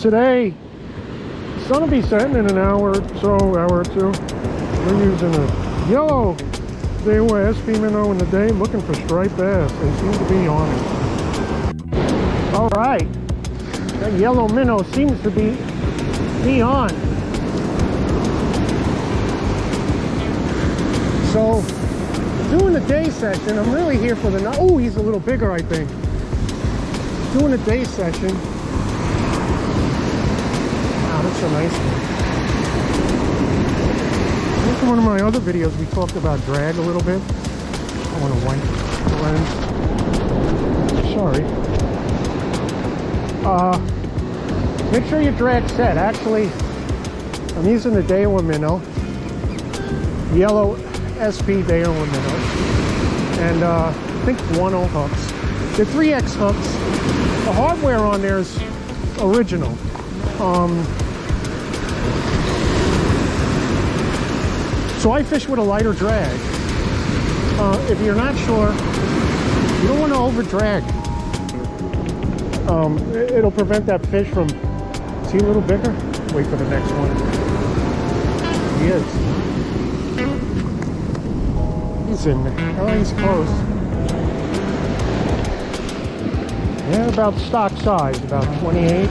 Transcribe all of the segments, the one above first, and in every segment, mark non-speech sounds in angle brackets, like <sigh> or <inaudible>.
Today, the sun will be setting in an hour or so, hour or two. We're using a yellow SP minnow in the day, looking for striped bass. They seem to be on it. All right, that yellow minnow seems to be, be on. So, doing the day session, I'm really here for the night. Oh, he's a little bigger, I think. Doing a day session. That's a nice one. In one of my other videos we talked about drag a little bit. I want to wipe the lens. Sorry. Uh, make sure your drag set. Actually, I'm using the Daiwa minnow. Yellow SP Daiwa minnow. And uh, I think 1.0 hooks. They're 3X hooks. The hardware on there is original. Um, so I fish with a lighter drag. Uh, if you're not sure, you don't want to over drag. Um, it- it'll prevent that fish from. Is he a little bigger? Wait for the next one. He is. He's in there. Oh, he's close. Yeah, about stock size, about 28.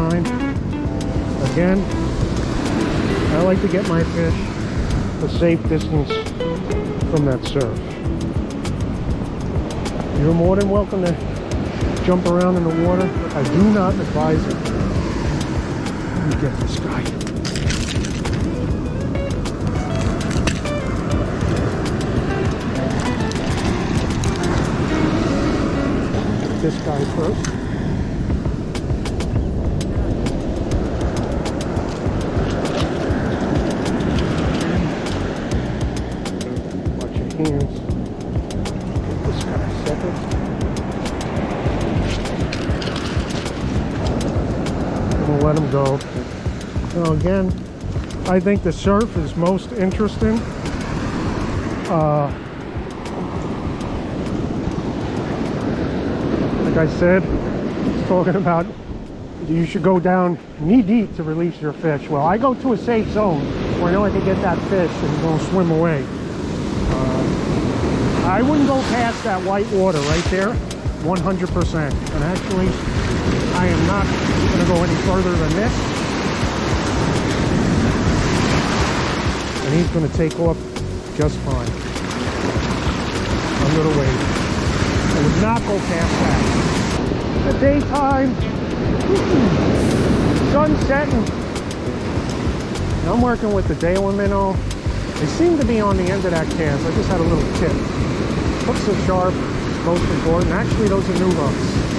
28, 29. Again, I like to get my fish a safe distance from that surf. You're more than welcome to jump around in the water. I do not advise it. Let me get this guy. This guy first. I'm let them go. So again, I think the surf is most interesting. Uh, like I said, talking about you should go down knee deep to release your fish. Well, I go to a safe zone where know I can get that fish and go swim away. Uh, I wouldn't go past that white water right there, 100%. And actually, I am not going to go any further than this. And he's going to take off just fine. I'm going to wait. I would not go past that. The daytime, sun setting. I'm working with the Daiwa minnow. They seem to be on the end of that cast. I just had a little tip. Hooks are sharp, most important. Actually, those are new hooks.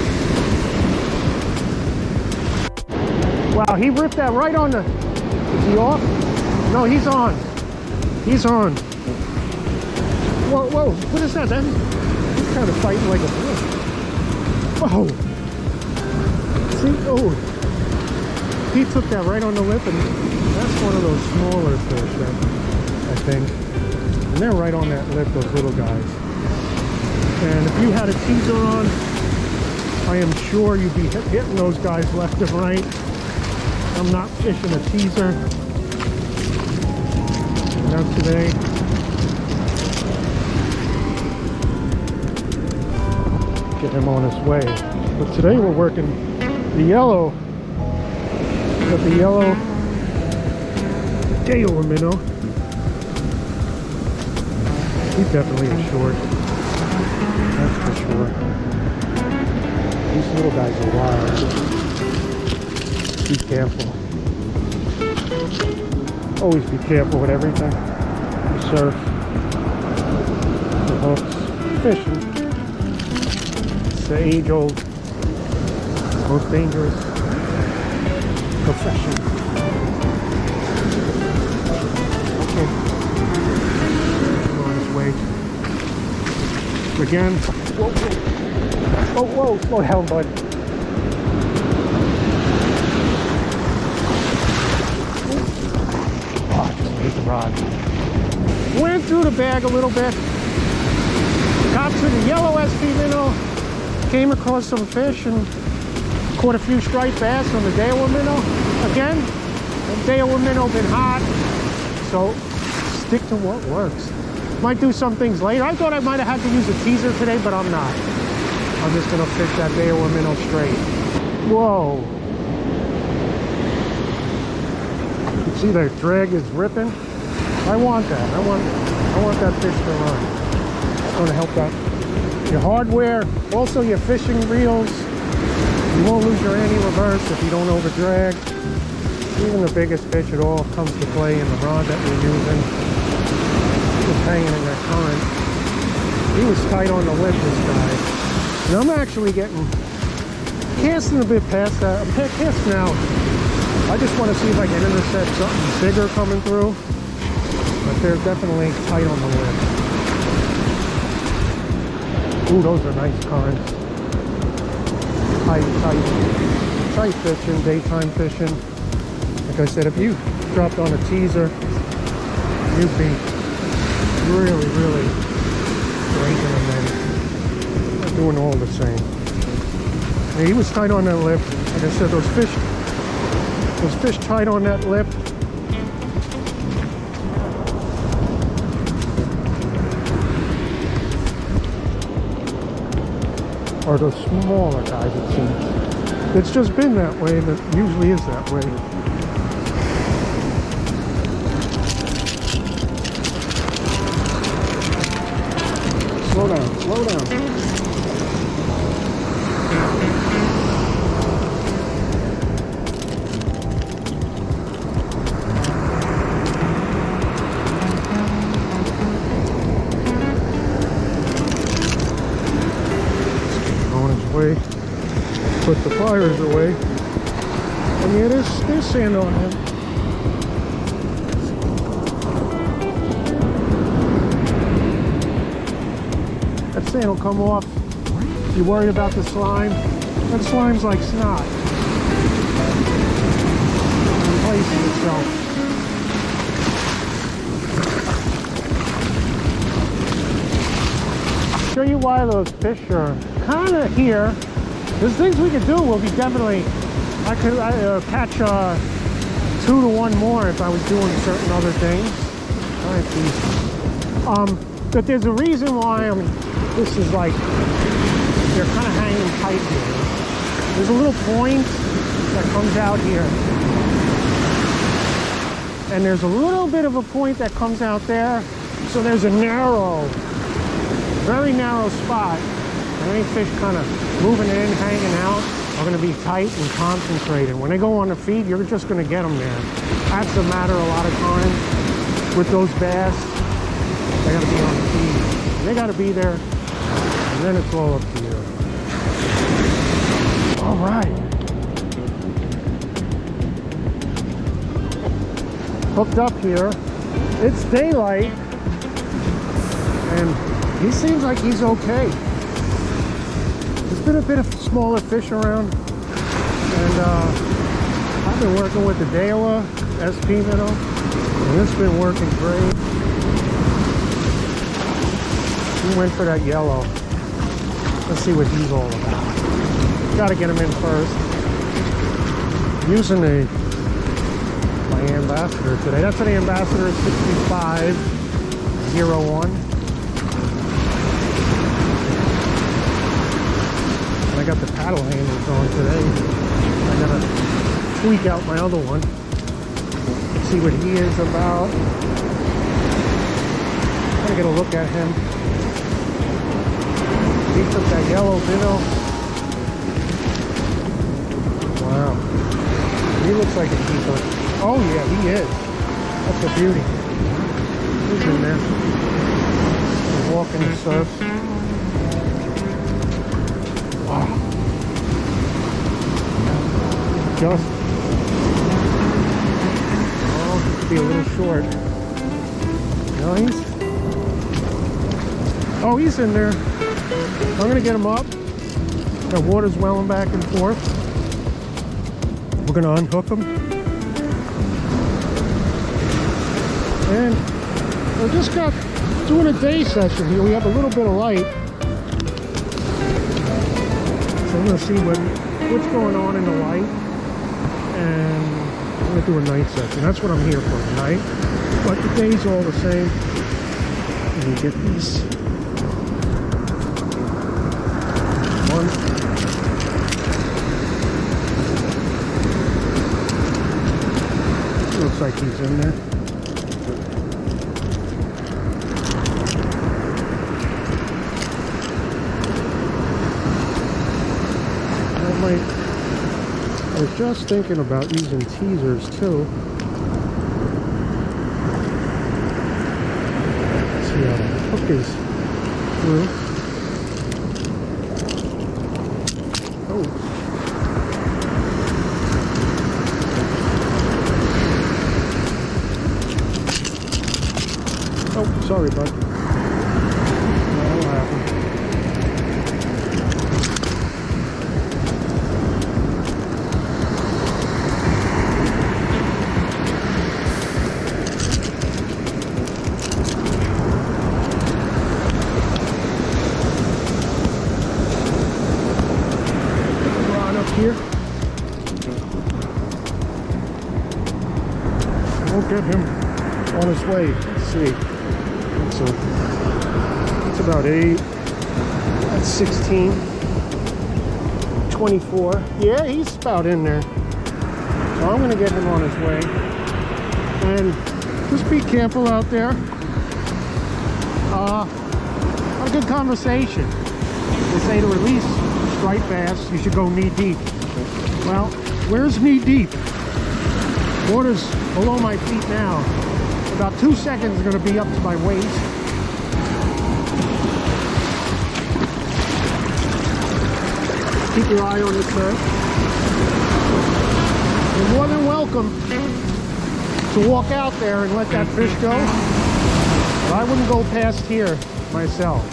Wow, he ripped that right on the... Is he off? No, he's on. He's on. Whoa, whoa, what is that? that he's kind of fighting like a. Whoa. See, oh. He took that right on the lip, and that's one of those smaller fish, that, I think. And they're right on that lip, those little guys. And if you had a teaser on, I am sure you'd be hit, hitting those guys left and right. I'm not fishing a teaser. Now today, get him on his way. But today we're working the yellow, with the yellow Daiwa minnow. He's definitely is short. That's for sure. These little guys are wild. Be careful. Always be careful with everything. You surf, the hooks, fishing. It's the age-old, most dangerous profession. Okay. On his way. Again. Whoa, whoa. Oh, whoa, slow down, bud. Rod. Went through the bag a little bit. Got to the yellow SP minnow. came across some fish and caught a few striped bass on the Daiwa minnow. Again, the Daiwa minnow been hot, so stick to what works. Might do some things later. I thought I might have had to use a teaser today, but I'm not. I'm just gonna fish that Daiwa minnow straight. Whoa. You see the drag is ripping? I want that. I want I want that fish to run. It's gonna help that your hardware, also your fishing reels. You won't lose your anti-reverse if you don't over drag. Even the biggest fish at all comes to play in the rod that we're using. Just hanging in that current. He was tight on the lip, this guy. And I'm actually getting casting a bit past that. I'm casting out. I just want to see if I can intercept something bigger coming through. But they're definitely tight on the lip. Ooh, those are nice currents. Tight, tight, tight fishing, daytime fishing. Like I said, if you dropped on a teaser, you'd be really, really breaking them in. Doing all the same. Yeah, he was tight on that lip. Like I said, those fish, those fish tight on that lip are the smaller guys, it seems. It's just been that way, and it usually is that way. Put the fires away. And yeah, there's, there's sand on him. That sand will come off. You worried about the slime? That slime's like snot. Replacing itself. show you why those fish are kind of here. There's things we could do. We'll be definitely, I could uh, catch uh, two to one more if I was doing certain other things. All right. Um, but there's a reason why I'm, this is like, they're kind of hanging tight here. There's a little point that comes out here. And there's a little bit of a point that comes out there. So there's a narrow, very narrow spot any fish kind of moving in, hanging out, are going to be tight and concentrated. When they go on the feed, you're just going to get them there. That's the matter a lot of times with those bass. They got to be on the feed. They got to be there, and then it's all up to you. All right. Hooked up here. It's daylight, and he seems like he's okay been a bit of smaller fish around and uh, I've been working with the Daiwa SP minnow and it's been working great. We went for that yellow. Let's see what he's all about. Gotta get him in first. using a my Ambassadeur today. That's an Ambassadeur 6501. I got the paddle handles on today. I gotta tweak out my other one. See what he is about. I'm gonna get a look at him. He took that yellow minnow. Wow. He looks like a keeper. Oh yeah, he is. That's a beauty. He's in there. He's walking the surf. Just. Oh, be a little short. No, he's. Oh, he's in there. I'm gonna get him up. The water's welling back and forth. We're gonna unhook him. And we just got doing a day session here. We have a little bit of light. So I'm gonna see what what's going on in the light, and I'm gonna do a night session. That's what I'm here for tonight. But the day's all the same. Let me get these. One. Looks like he's in there. I might. I was just thinking about using teasers too. Let's see how the hook is through. Oh. Oh, sorry, bud. It's about eight. That's 16. 24. Yeah, he's about in there. So I'm gonna get him on his way. And just be careful out there. Uh, a good conversation. They say to release striped bass, you should go knee deep. Well, where's knee deep? Water's below my feet now. About two seconds is to be up to my waist. Keep your eye on the surf. You're more than welcome to walk out there and let that fish go. But I wouldn't go past here myself.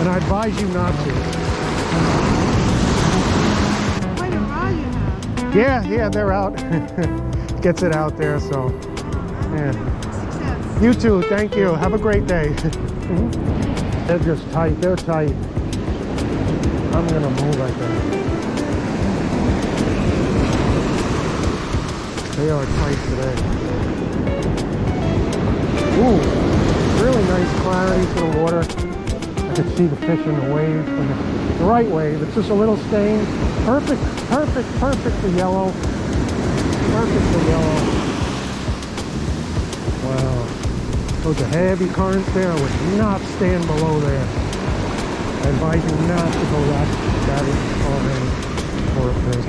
And I advise you not to. Quite a rod you have. Yeah, yeah, they're out. <laughs> Gets it out there, so yeah. Success. You too, thank you. Have a great day. <laughs> they're just tight, they're tight. I'm gonna move like that. They are tight today. Ooh, really nice clarity to the water. I could see the fish in the wave, the, the right wave. It's just a little stain. Perfect, perfect, perfectly yellow. Perfectly yellow. Wow. Those heavy currents there. I would not stand below there. I you not go that, that far for a fish.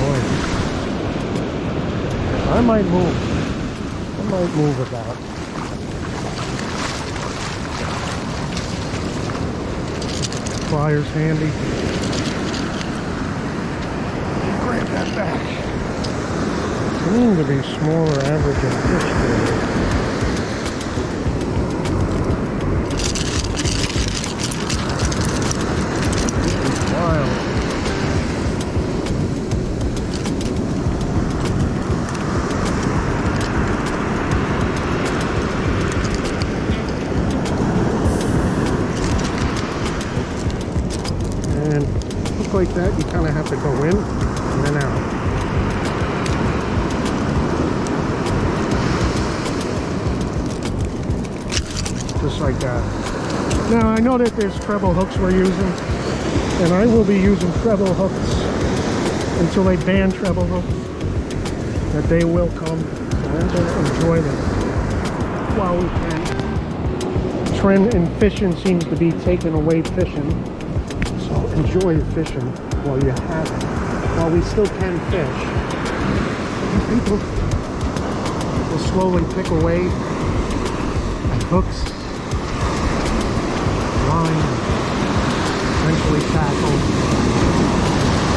Boy. I might move. I might move about. Pliers handy. Grab that back. Seem to be smaller average of fish there. Like that, you kind of have to go in like that. Now I know that there's treble hooks we're using, and I will be using treble hooks until they ban treble hooks. That they will come. and enjoy them while we can. Trend in fishing seems to be taking away fishing. So enjoy fishing while you have it, while we still can fish. People will slowly pick away hooks, eventually tackle,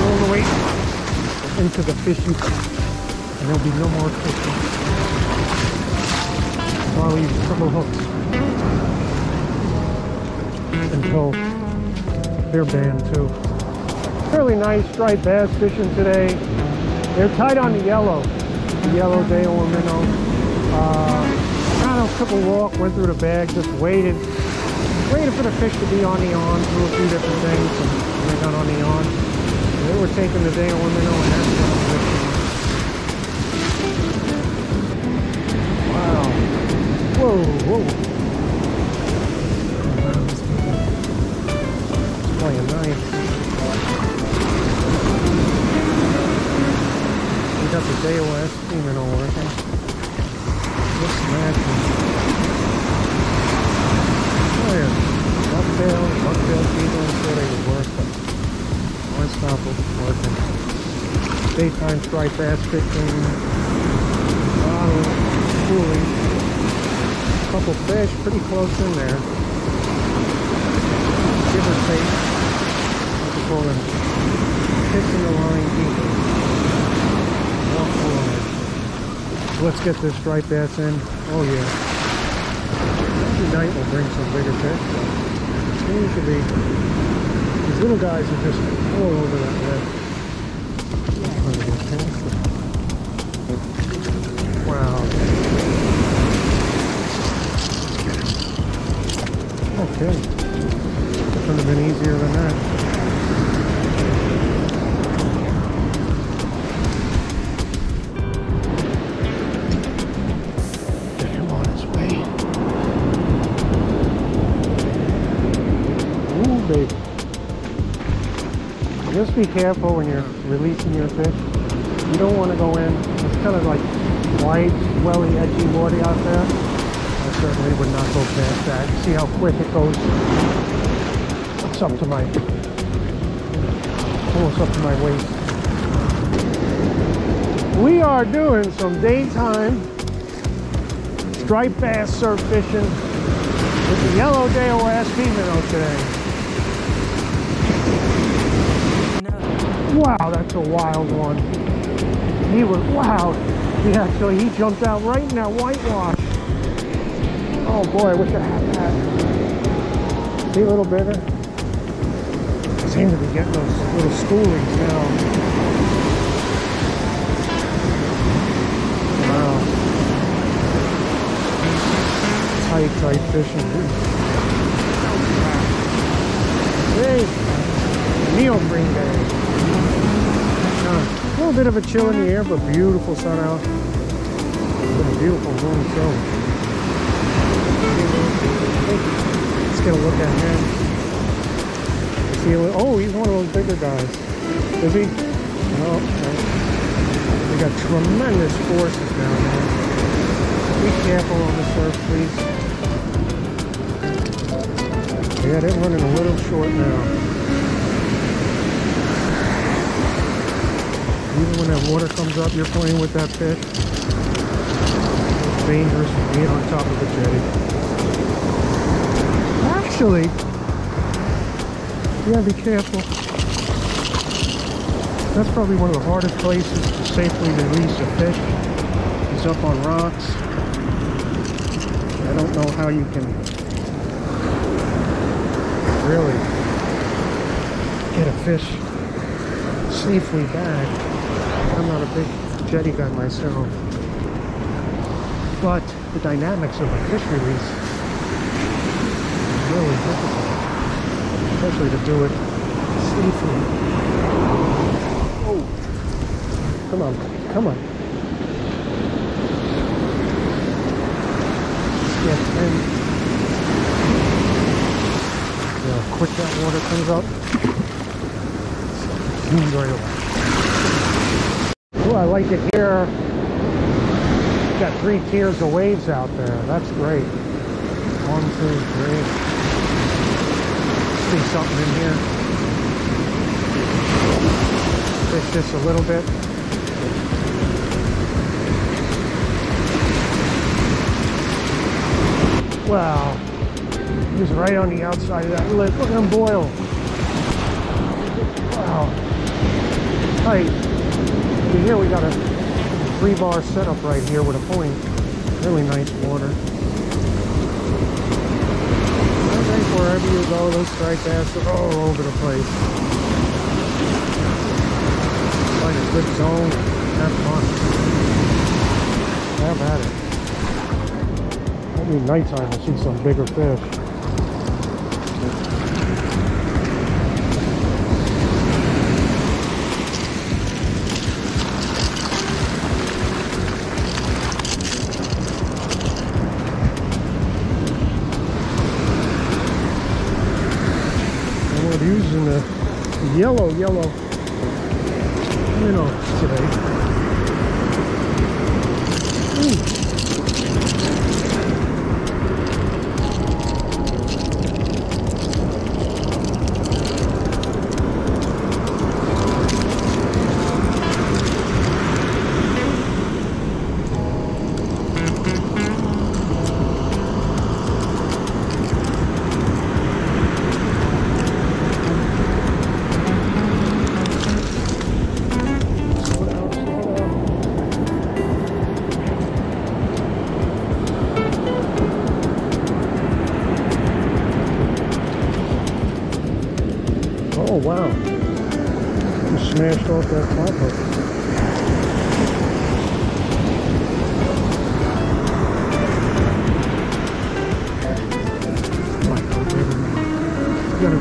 all the way into the fish you catch, and there'll be no more fishing. Use triple hooks until they're banned too. Fairly nice striped bass fishing today. They're tight on the yellow, the yellow Daiwa minnow. Uh, kind of took a walk, went through the bag, just waited, waited for the fish to be on the on, threw a few different things, and they got on the on. They were taking the Daiwa minnow, and that's what. Wow. Whoa, whoa. Daytime striped bass fishing. Uh, Bottle, oh, cooling. Couple fish pretty close in there. Give or take. What you call them? Fishing the line deep. Walk forward. Let's get this striped bass in. Oh yeah. Every night we'll bring some bigger fish. Seems to be these little guys are just all over that Wow. Okay. Couldn't have been easier than that. Just be careful when you're releasing your fish. You don't want to go in. It's kind of like wide, welly, edgy water out there. I certainly would not go past that. See how quick it goes. It's up to my, almost up to my waist. We are doing some daytime striped bass surf fishing with the yellow DOS minnow today. Wow, that's a wild one. He was, wow. He actually, he jumped out right in that whitewash. Oh boy, I wish I had that. See a little bigger? Seem to be getting those little schoolings now. Wow. Tight, tight fishing. Hey, neoprene bag. A little bit of a chill in the air, but beautiful sun out. Been a beautiful morning show. Let's get a look at him. See, oh, he's one of those bigger guys. Is he? No. no. We got tremendous forces down there. Be careful on the surf, please. Yeah, they're running a little short now. Even when that water comes up, you're playing with that fish. It's dangerous being on top of the jetty. Actually, you gotta be careful. That's probably one of the hardest places to safely release a fish. It's up on rocks. I don't know how you can really get a fish safely back. I'm not a big jetty guy myself. But the dynamics of a fish release is really difficult. Especially to do it safely. Oh. Come on, come on. Yeah, and see how quick that water comes up. Zoomed. Oh, I like it here. Got three tiers of waves out there. That's great. One, two, three. See something in here. Fish this a little bit. Wow. He's right on the outside of that lip. Look at him boil. Wow. Tight. Here we got a three bar setup right here with a point. Really nice water. I think wherever you go, those striped bass are all over the place. Find a good zone, have fun. Have at it. Maybe nighttime we'll see some bigger fish. Yellow, yellow know, today.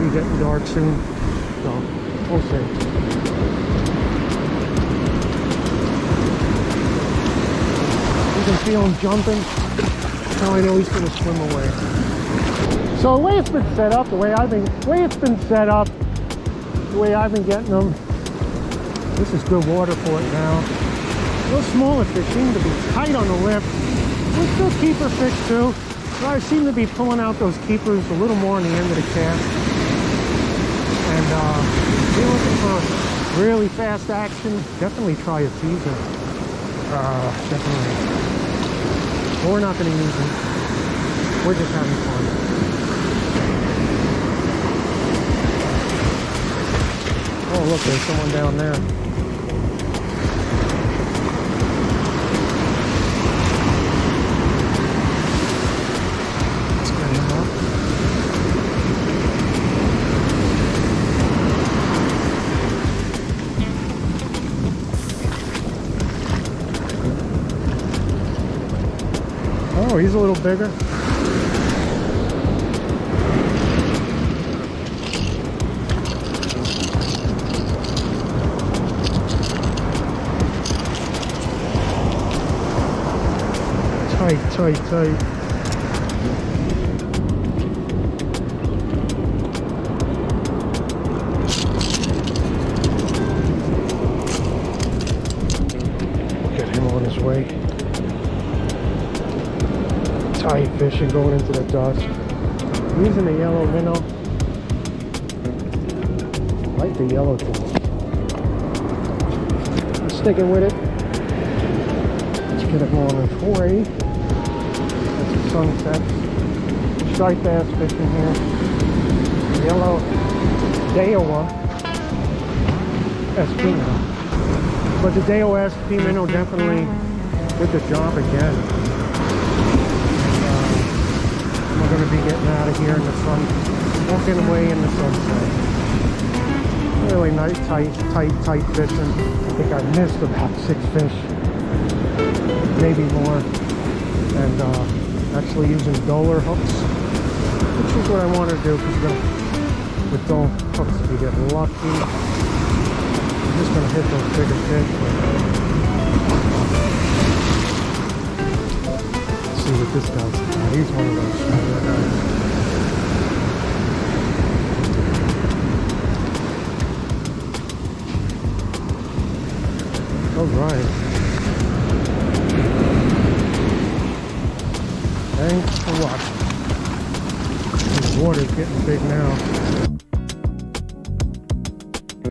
Be getting dark soon. So we'll see. You can feel him jumping. Now I know he's gonna swim away. So the way it's been set up, the way I've been, the way it's been set up, the way I've been getting them, this is good water for it now. Those smaller fish seem to be tight on the lip. There's still keeper fish too, but I seem to be pulling out those keepers a little more on the end of the cast. Uh, if you're looking for really fast action, definitely try a teaser. Uh, definitely. We're not going to use them. We're just having fun. Oh, look, there's someone down there. He's a little bigger. Tight, tight, tight. Tight fishing going into the dust. Using the yellow minnow. Like the yellow tool. Sticking with it. Let's get on a 480. That's the sunset. Striped bass fishing here. Yellow Daiwa SP minnow. But the Daiwa SP minnow definitely did the job again. And, uh, we're going to be getting out of here in the sun, walking away in the sunset. Really nice, tight, tight, tight fishing. I think I missed about six fish, maybe more. And uh, actually using dollar hooks, which is what I want to do because with dollar hooks, if you get lucky, you're just going to hit those bigger fish. See what this guy's about. He's one of those smaller guys. All right. Thanks for watching. The water's getting big now.